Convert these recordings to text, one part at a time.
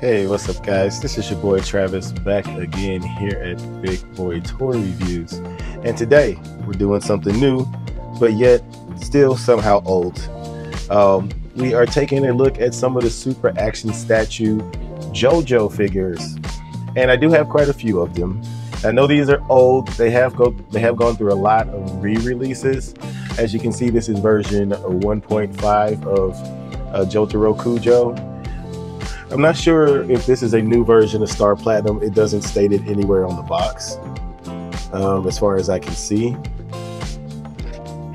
Hey, what's up, guys? This is your boy Travis back again here at Big Boy Toy Reviews. And today we're doing something new, but yet still somehow old. Um, we are taking a look at some of the Super Action Statue JoJo figures, and I do have quite a few of them. I know these are old. They have go they have gone through a lot of re-releases. As you can see, this is version 1.5 of uh, Jotaro Kujo. I'm not sure if this is a new version of Star Platinum. It doesn't state it anywhere on the box, um, as far as I can see.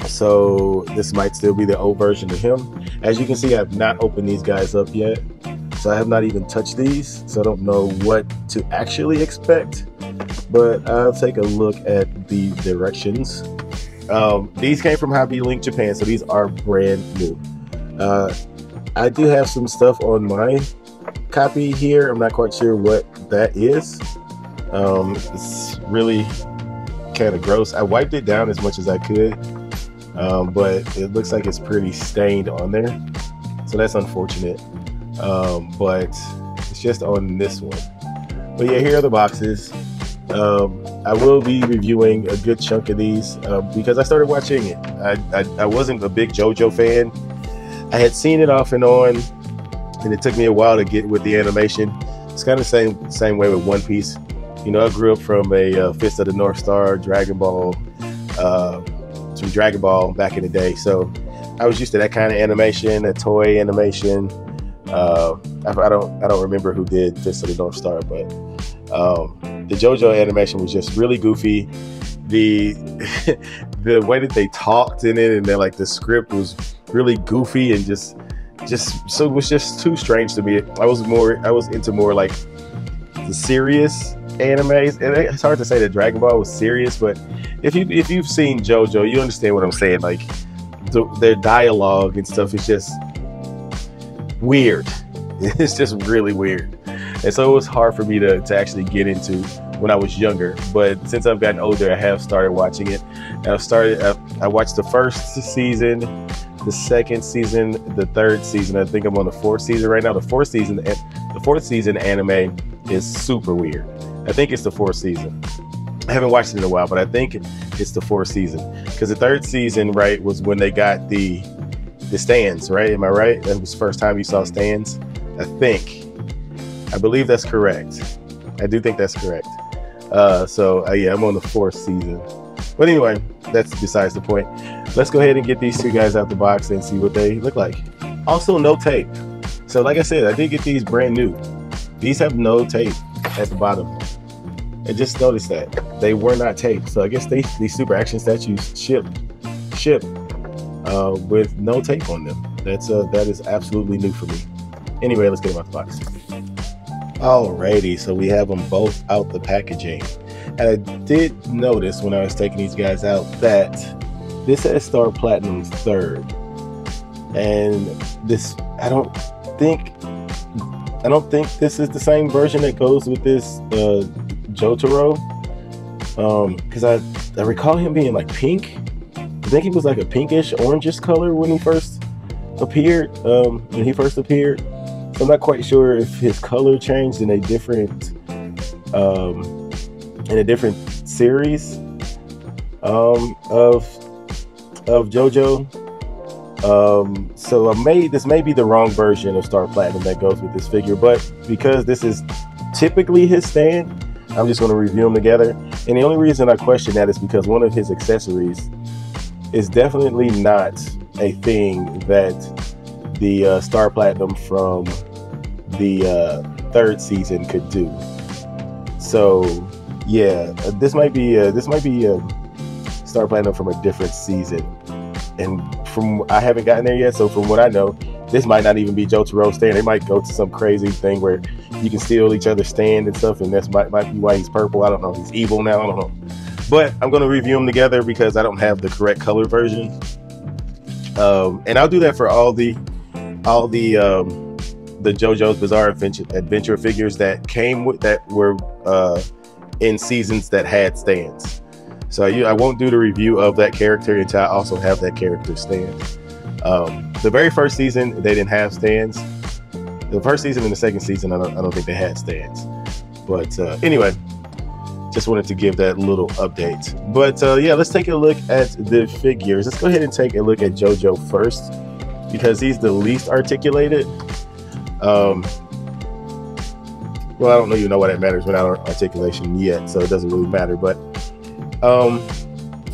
So this might still be the old version of him. As you can see, I've not opened these guys up yet. So I have not even touched these. So I don't know what to actually expect. But I'll take a look at the directions. Um, these came from Hobby Link Japan, so these are brand new. Uh, I do have some stuff on my copy here. I'm not quite sure what that is. Um, it's really kind of gross. I wiped it down as much as I could, um, but it looks like it's pretty stained on there. So that's unfortunate. Um, but it's just on this one. But yeah, here are the boxes. Um, I will be reviewing a good chunk of these uh, because I started watching it. I, I, I wasn't a big JoJo fan. I had seen it off and on, and it took me a while to get with the animation. It's kind of the same same way with One Piece. You know, I grew up from a uh, Fist of the North Star, Dragon Ball, uh, some Dragon Ball back in the day. So I was used to that kind of animation, a Toei animation. Uh, I, I, don't I don't remember who did Fist of the North Star, but um, the JoJo animation was just really goofy. The the way that they talked in it and then like the script was really goofy and just just so it was just too strange to me. I was more I was into more like the serious animes, and it's hard to say that Dragon Ball was serious, but if you if you've seen JoJo, you understand what I'm saying. Like the, their dialogue and stuff is just weird. It's just really weird, and so it was hard for me to to actually get into when I was younger. But since I've gotten older, I have started watching it. And I've started. I, I watched the first season, the second season, the third season. I think I'm on the fourth season right now. The fourth season, the fourth season anime is super weird. I think it's the fourth season. I haven't watched it in a while, but I think it's the fourth season because the third season, right, was when they got the the stands, right? Am I right? That was the first time you saw stands. I think, I believe that's correct. I do think that's correct. Uh, so uh, yeah, I'm on the fourth season. But anyway, that's besides the point. Let's go ahead and get these two guys out the box and see what they look like. Also, no tape. So like I said, I did get these brand new. These have no tape at the bottom. I just noticed that they were not taped. So I guess they these super action statues ship ship uh, with no tape on them. That's uh, that is absolutely new for me. Anyway, let's get them out the box. Alrighty, so we have them both out the packaging. And I did notice when I was taking these guys out that this has Star Platinum's third. And this, I don't think, I don't think this is the same version that goes with this uh, Jotaro. Um, because I, I recall him being like pink. I think he was like a pinkish, orangish color when he first appeared. Um, when he first appeared. So I'm not quite sure if his color changed in a different um, in a different series um, of of JoJo. Um, so I may this may be the wrong version of Star Platinum that goes with this figure, but because this is typically his stand, I'm just going to review them together. And the only reason I question that is because one of his accessories is definitely not a thing that the uh, Star Platinum from the uh, third season could do. So, yeah, uh, this might be uh, this might be a Star Platinum from a different season, and from I haven't gotten there yet. So, from what I know, this might not even be Jotaro stand. They might go to some crazy thing where you can steal each other's stand and stuff, and that's might might be why he's purple. I don't know. He's evil now. I don't know. But I'm gonna review them together because I don't have the correct color version. Um, and I'll do that for all the all the um, the JoJo's Bizarre Adventure, Adventure figures that came with that were uh, in seasons that had stands. So I, I won't do the review of that character until I also have that character stand. Um, the very first season they didn't have stands. The first season and the second season, I don't, I don't think they had stands. But uh, anyway, just wanted to give that little update. But uh, yeah, let's take a look at the figures. Let's go ahead and take a look at JoJo first because he's the least articulated. Um, well, I don't even know why that matters without articulation yet, so it doesn't really matter. But um,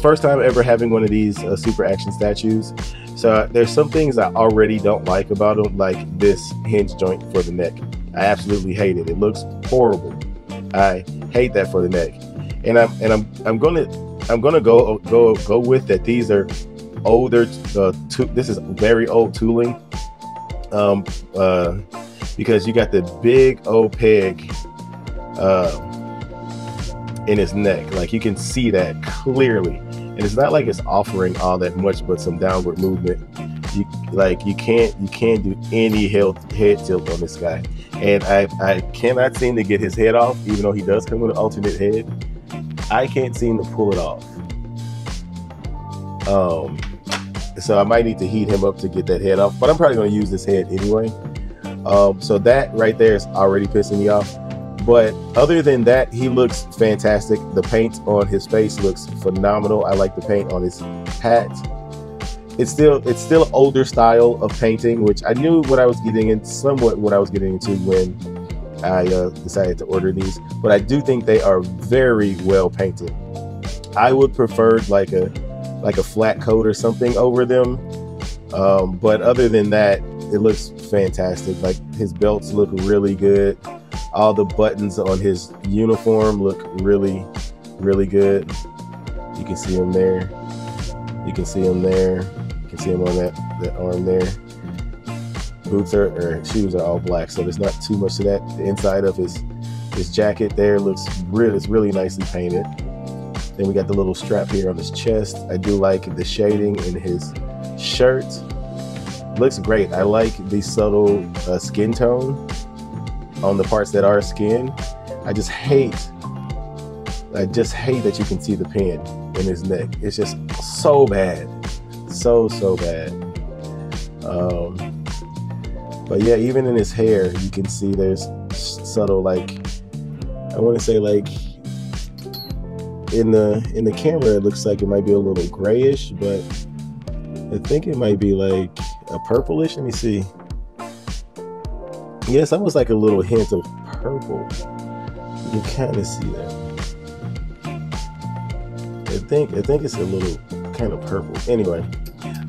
first time ever having one of these uh, super action statues. So uh, there's some things I already don't like about them, like this hinge joint for the neck. I absolutely hate it. It looks horrible. I hate that for the neck. And I'm and I'm I'm gonna I'm gonna go go go with that. These are older. Uh, this is very old tooling. Um, uh, because you got the big old peg uh, in his neck. Like you can see that clearly, and it's not like it's offering all that much, but some downward movement. You like you can't you can't do any head head tilt on this guy, and I I cannot seem to get his head off, even though he does come with an alternate head. I can't seem to pull it off. Um, so I might need to heat him up to get that head off, but I'm probably going to use this head anyway. Um, so that right there is already pissing me off. But other than that, he looks fantastic. The paint on his face looks phenomenal. I like the paint on his hat. It's still it's still older style of painting, which I knew what I was getting in somewhat what I was getting into when I uh, decided to order these. But I do think they are very well painted. I would prefer like a like a flat coat or something over them. Um, but other than that, it looks fantastic. Like his belts look really good. All the buttons on his uniform look really, really good. You can see him there. You can see him there. You can see him on that, that arm there. Boots are or shoes are all black, so there's not too much to that. The inside of his his jacket there looks really it's really nicely painted. Then we got the little strap here on his chest. I do like the shading in his shirt looks great. I like the subtle uh, skin tone on the parts that are skin. I just hate, I just hate that you can see the pin in his neck. It's just so bad, so so bad. Um, but yeah, even in his hair, you can see there's subtle like, I want to say like in the in the camera, it looks like it might be a little grayish, but I think it might be like a purplish. Let me see. Yes, almost like a little hint of purple. You can kind of see that. I think I think it's a little kind of purple. Anyway,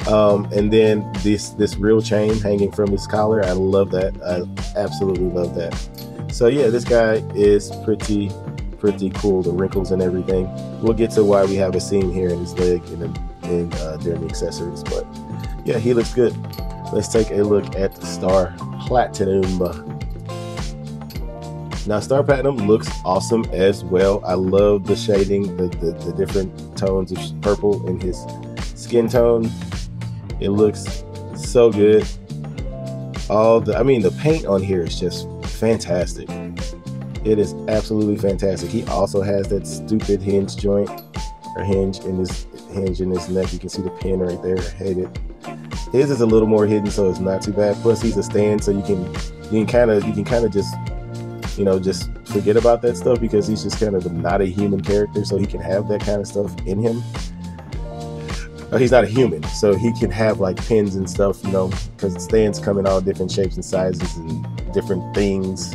um, and then this this real chain hanging from his collar. I love that. I absolutely love that. So yeah, this guy is pretty pretty cool. The wrinkles and everything. We'll get to why we have a seam here in his leg and in uh, during the accessories, but yeah, he looks good. Let's take a look at Star Platinum. Now, Star Platinum looks awesome as well. I love the shading, the, the, the different tones of purple in his skin tone. It looks so good. All the, I mean, the paint on here is just fantastic. It is absolutely fantastic. He also has that stupid hinge joint or hinge in his hinge in his neck. You can see the pin right there. Hate it. His is a little more hidden, so it's not too bad. Plus, he's a stand, so you can you can kind of you can kind of just you know just forget about that stuff because he's just kind of not a human character, so he can have that kind of stuff in him. Oh, he's not a human, so he can have like pins and stuff, you know, because stands come in all different shapes and sizes and different things.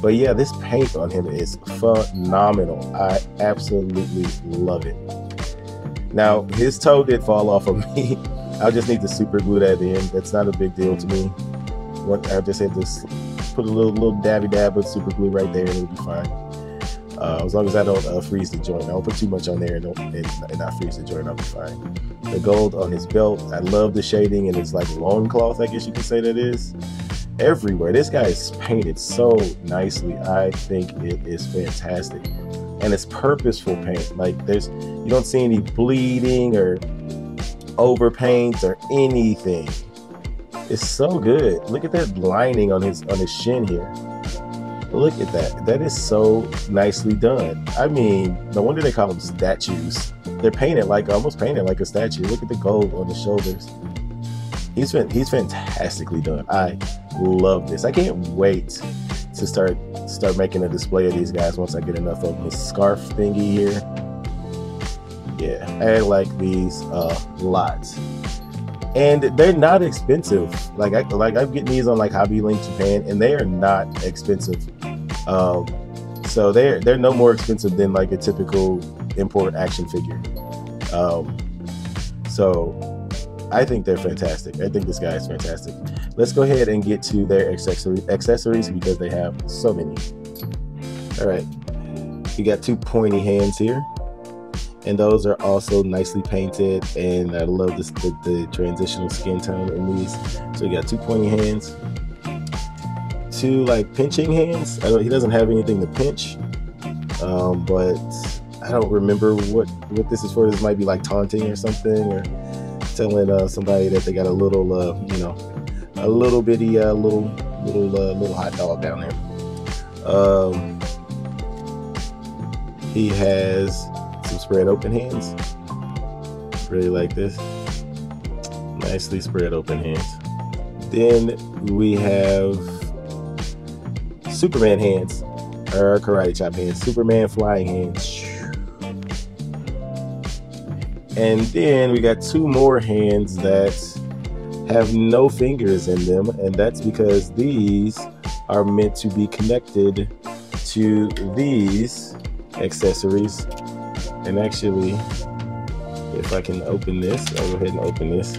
But yeah, this paint on him is phenomenal. I absolutely love it. Now, his toe did fall off of me. I'll just need to super glue that in. That's not a big deal to me. I just had to put a little little dabby dab of super glue right there, and it'll be fine. Uh, as long as I don't uh, freeze the joint, I don't put too much on there and, don't, and, and not freeze the joint. I'll be fine. The gold on his belt, I love the shading, and it's like long cloth. I guess you could say that is everywhere. This guy is painted so nicely. I think it is fantastic and it's purposeful paint. Like there's you don't see any bleeding or over paint or anything. It's so good. Look at that lining on his on his shin here. Look at that. That is so nicely done. I mean, no wonder they call them statues. They're painted like almost painted like a statue. Look at the gold on the shoulders. He's been he's fantastically done. I love this. I can't wait to start start making a display of these guys once I get enough of this scarf thingy here. Yeah, I like these a lot. And they're not expensive. Like I like I'm getting these on like Hobby Link Japan, and they are not expensive. Um, so they're they're no more expensive than like a typical import action figure. Um, so I think they're fantastic. I think this guy is fantastic. Let's go ahead and get to their accessory, accessories because they have so many. All right, you got two pointy hands here, and those are also nicely painted. And I love this the, the transitional skin tone in these. So you got two pointy hands, two like pinching hands. He doesn't have anything to pinch, um, but I don't remember what what this is for. This might be like taunting or something, or telling uh, somebody that they got a little, uh, you know, a little bitty, uh, little, little, uh, little hot dog down there. Um, he has some spread open hands. Really like this. Nicely spread open hands. Then we have Superman hands, or karate chop hands. Superman flying hands and then we got two more hands that have no fingers in them, and that's because these are meant to be connected to these accessories. And actually, if I can open this, I'll go ahead and open this.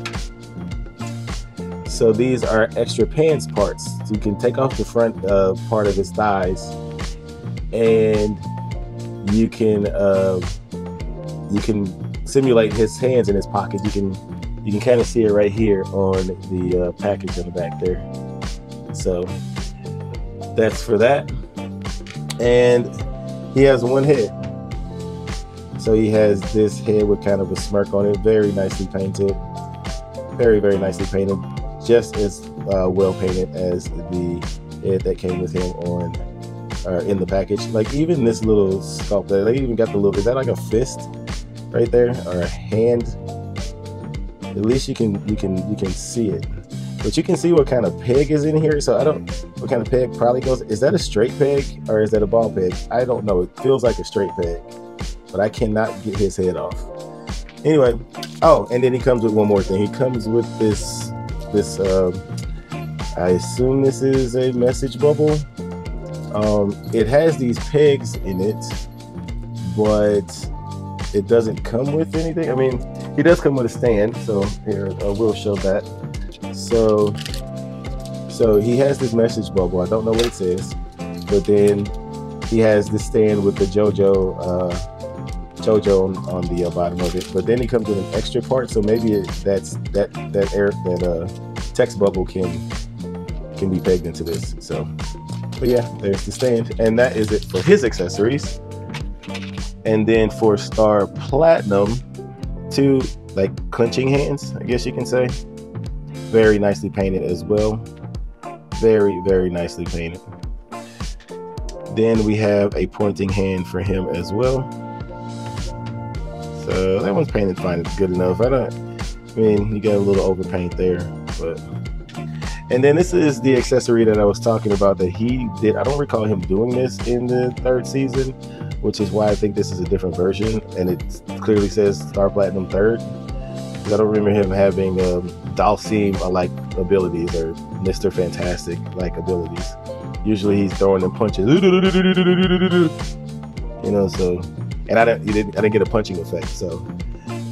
So these are extra pants parts. So you can take off the front uh, part of his thighs, and you can uh, you can simulate his hands in his pocket. You can you can kind of see it right here on the uh, package on the back there. So that's for that. And he has one head. So he has this head with kind of a smirk on it, very nicely painted, very very nicely painted, just as uh, well painted as the head that came with him on or in the package. Like even this little sculpt, they even got the little. Is that like a fist? Right there or a hand. At least you can you can you can see it. But you can see what kind of peg is in here. So i don't what kind of peg probably goes is that a straight peg or is that a ball peg? I don't know. It feels like a straight peg but i cannot get his head off. Anyway oh and then he comes with one more thing. He comes with this this um, i assume this is a message bubble. Um, it has these pegs in it but it doesn't come with anything. I mean, he does come with a stand, so here I will show that. So, so he has this message bubble. I don't know what it says, but then he has the stand with the JoJo uh, JoJo on, on the uh, bottom of it. But then he comes with an extra part, so maybe it, that's that that air that uh, text bubble can can be pegged into this. So, but yeah, there's the stand, and that is it for his accessories. And then for star platinum, two like clenching hands, I guess you can say. Very nicely painted as well. Very, very nicely painted. Then we have a pointing hand for him as well. So that one's painted fine, it's good enough. I don't I mean you got a little overpaint there, but and then this is the accessory that I was talking about that he did. I don't recall him doing this in the third season, which is why I think this is a different version, and it clearly says Star Platinum Third. I don't remember him having um, Dhalsim like abilities or Mister Fantastic like abilities. Usually he's throwing them punches, you know. So, and I didn't, I didn't get a punching effect, so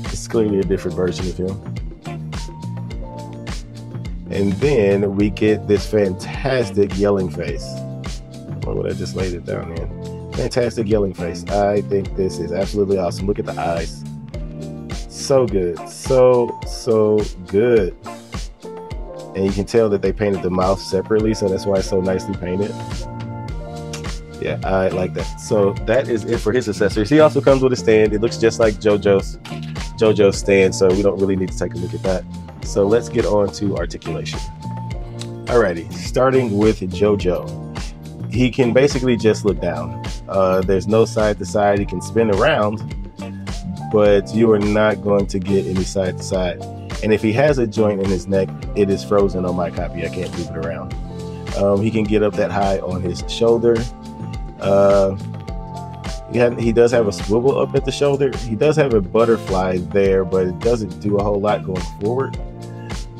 it's clearly a different version of him. And then we get this fantastic yelling face. Or would I just laid it down in? Fantastic yelling face. I think this is absolutely awesome. Look at the eyes. So good. So, so good. And you can tell that they painted the mouth separately, so that's why it's so nicely painted. Yeah, I like that. So that is it for his accessories. He also comes with a stand. It looks just like JoJo's JoJo's stand, so we don't really need to take a look at that. So let's get on to articulation. Alrighty, starting with JoJo. He can basically just look down. Uh, there's no side to side. He can spin around, but you are not going to get any side to side. And if he has a joint in his neck, it is frozen on my copy. I can't move it around. Um, he can get up that high on his shoulder. Uh, he, he does have a swivel up at the shoulder. He does have a butterfly there, but it doesn't do a whole lot going forward.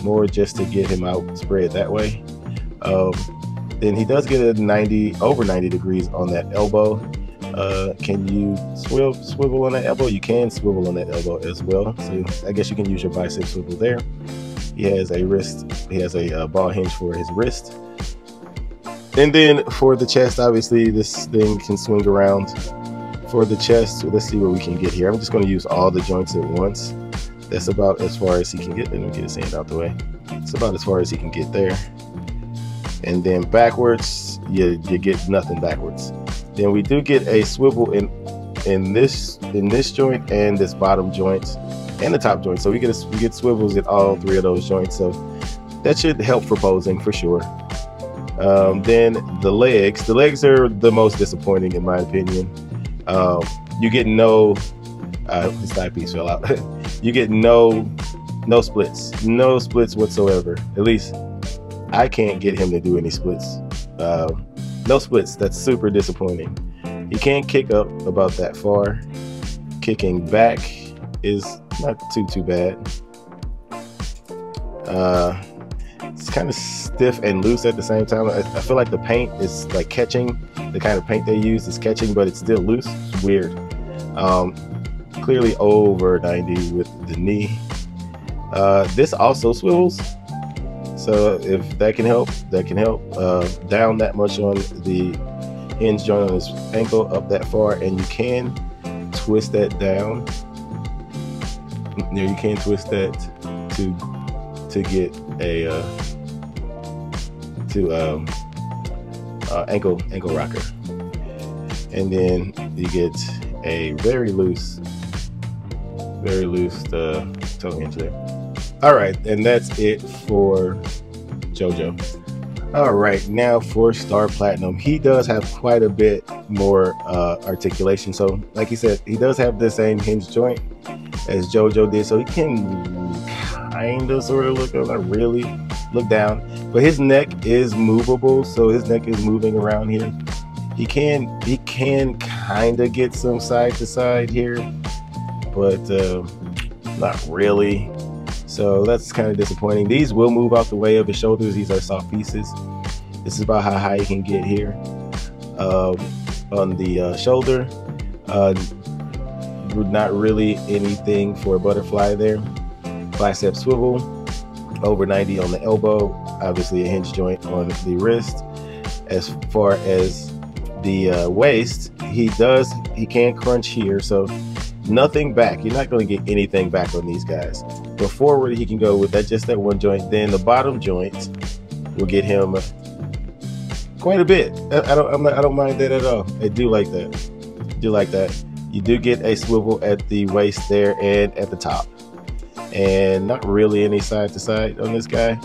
More just to get him out spread that way. Um, then he does get a 90 over 90 degrees on that elbow. Uh, can you swivel swivel on that elbow? You can swivel on that elbow as well. So I guess you can use your bicep swivel there. He has a wrist. He has a uh, ball hinge for his wrist. And then for the chest, obviously this thing can swing around. For the chest, let's see what we can get here. I'm just going to use all the joints at once. That's about as far as he can get. Let me get his hand out the way. It's about as far as he can get there. And then backwards, you, you get nothing backwards. Then we do get a swivel in in this in this joint and this bottom joint and the top joint. So we get a, we get swivels at all three of those joints. So that should help for posing for sure. Um, then the legs, the legs are the most disappointing in my opinion. Um, you get no, uh, his thigh piece fell out. you get no, no splits, no splits whatsoever. At least I can't get him to do any splits. Uh, no splits. That's super disappointing. He can't kick up about that far. Kicking back is not too too bad. Uh, it's kind of stiff and loose at the same time. I, I, feel like the paint is like catching. The kind of paint they use is catching, but it's still loose. It's weird. Um, clearly over 90 with the knee. Uh, this also swivels. So if that can help, that can help. Uh, down that much on the hinge joint on his ankle, up that far, and you can twist that down. There, you can twist that to to get a uh, to um, uh, ankle ankle rocker, and then you get a very loose, very loose toe hinge there. All right, and that's it for JoJo. All right, now for Star Platinum, he does have quite a bit more uh, articulation. So, like he said, he does have the same hinge joint as JoJo did, so he can kind of sort of look up, not really look down, but his neck is movable, so his neck is moving around here. He can he can kind of get some side to side here, but uh, not really. So that's kind of disappointing. These will move out the way of the shoulders. These are soft pieces. This is about how high you can get here uh, on the uh, shoulder. Uh, not really anything for a butterfly there. Bicep swivel, over 90 on the elbow, obviously a hinge joint on the wrist. As far as the uh, waist, he does, he can crunch here. So nothing back. You're not going to get anything back on these guys. But forward, he can go with that, just that one joint. Then the bottom joint will get him quite a bit. I, don't, not, i don't mind that at all. I do like that. I do like that. You do get a swivel at the waist there and at the top and not really any side to side on this guy.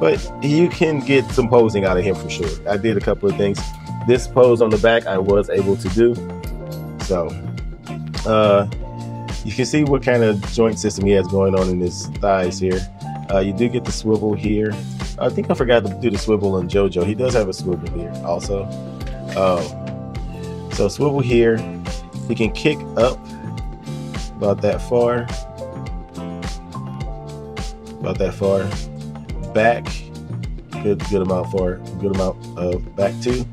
But you can get some posing out of him for sure. I did a couple of things. This pose on the back I was able to do. So uh, you can see what kind of joint system he has going on in his thighs here. Uh, you do get the swivel here. I think I forgot to do the swivel on JoJo. He does have a swivel here also. Um, so swivel here. He can kick up about that far about that far. Back, good good amount far, good amount of back too.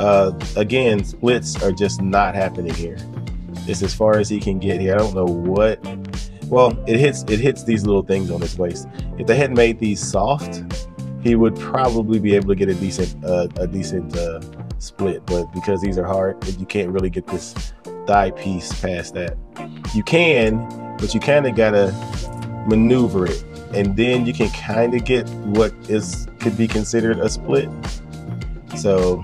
Uh, again, splits are just not happening here. It's as far as he can get here. I don't know what. Well, it hits it hits these little things on his waist. If they hadn't made these soft, he would probably be able to get a decent uh, a decent uh, split. But because these are hard, you can't really get this thigh piece past that. You can, but you kind of gotta maneuver it and then you can kind of get what is could be considered a split. So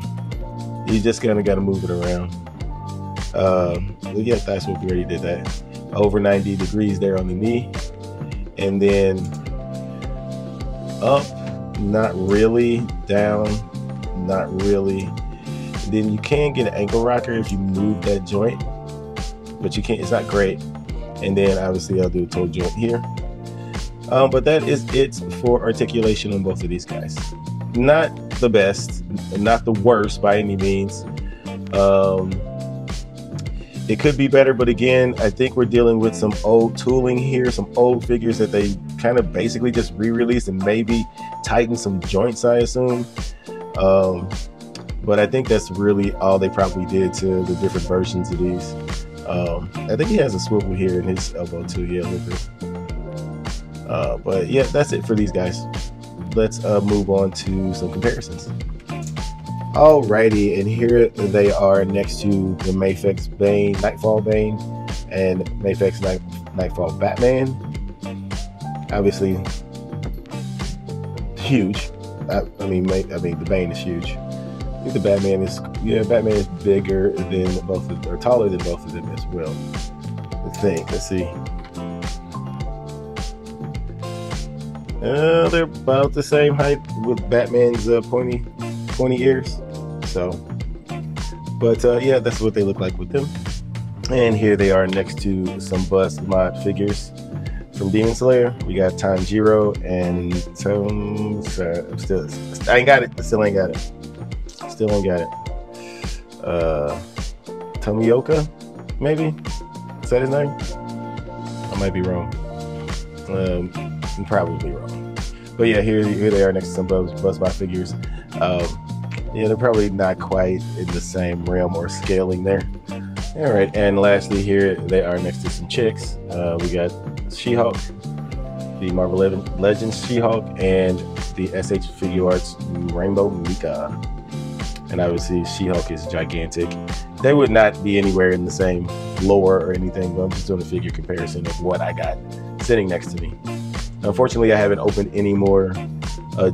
you just kind of got to move it around. Um, yeah, that's what we already did that. Over 90 degrees there on the knee, and then up, not really, down, not really. Then you can get an ankle rocker if you move that joint, but you can't. It's not great. And then obviously I'll do a toe joint here. Um, but that is it for articulation on both of these guys. Not the best, not the worst by any means. Um, it could be better, but again, I think we're dealing with some old tooling here, some old figures that they kind of basically just re-released and maybe tighten some joints, I assume. Um, but I think that's really all they probably did to the different versions of these. Um, I think he has a swivel here in his elbow too. Yeah, look at. Uh, but yeah, that's it for these guys. Let's uh, move on to some comparisons. Alrighty, and here they are next to the Mafex Bane, Knightfall Bane, and Mafex Knight, Knightfall Batman. Obviously, huge. I, I, mean, I mean, the Bane is huge. I think the Batman is, yeah, Batman is bigger than both, of, them or taller than both of them as well. I think. Let's see. Uh, they're about the same height with Batman's uh, pointy 20 ears. So, but uh, yeah, that's what they look like with them. And here they are next to some Buzzmod figures from Demon Slayer. We got Tanjiro and some. still, I ain't got it. I Still ain't got it. Still ain't got it. Uh, Tomioka, maybe. Is that his name? I might be wrong. Um, I'm probably wrong. But yeah, here, here they are next to some bust, bust by figures. Um, yeah, they're probably not quite in the same realm or scaling there. All right, and lastly, here they are next to some chicks. Uh, we got She-Hulk, the Marvel Legends She-Hulk, and the SH Figuarts Rainbow Mika. And obviously, She-Hulk is gigantic. They would not be anywhere in the same lore or anything, but I'm just doing a figure comparison of what I got sitting next to me. Unfortunately, I haven't opened any more uh,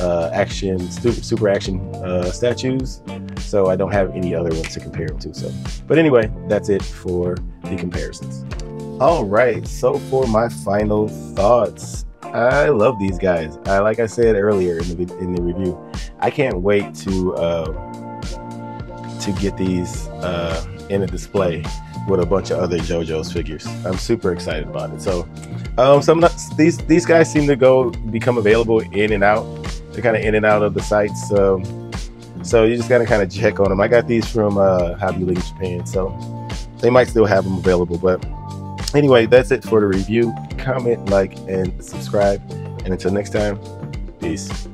uh, action, super action uh, statues. So I don't have any other ones to compare them to. So, but anyway, that's it for the comparisons. All right, so for my final thoughts, I love these guys. I, like I said earlier in the in the review, I can't wait to uh, to get these uh, in a display with a bunch of other JoJo's figures. I'm super excited about it. So, um, some these these guys seem to go become available in and out. They're kind of in and out of the sites. So, so you just gotta kind of check on them. I got these from uh, Hobby Link Japan, so they might still have them available. But anyway, that's it for the review. Comment, like, and subscribe. And until next time, peace.